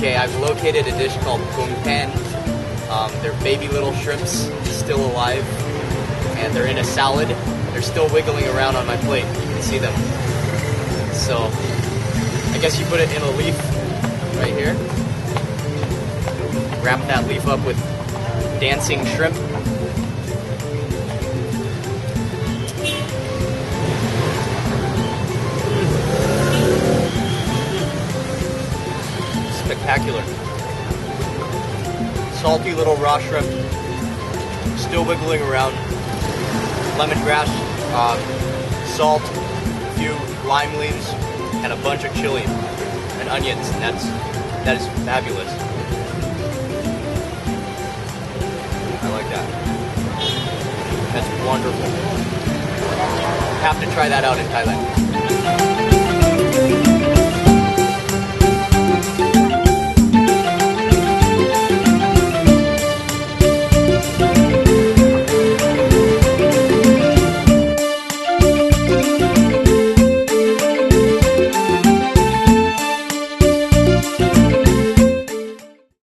Okay, I've located a dish called Bumpan. Um, they're baby little shrimps, still alive, and they're in a salad. They're still wiggling around on my plate. You can see them. So, I guess you put it in a leaf right here. Wrap that leaf up with dancing shrimp. Salty little raw shrimp, still wiggling around. Lemongrass, uh, salt, a few lime leaves, and a bunch of chili and onions. And that's that is fabulous. I like that. That's wonderful. Have to try that out in Thailand.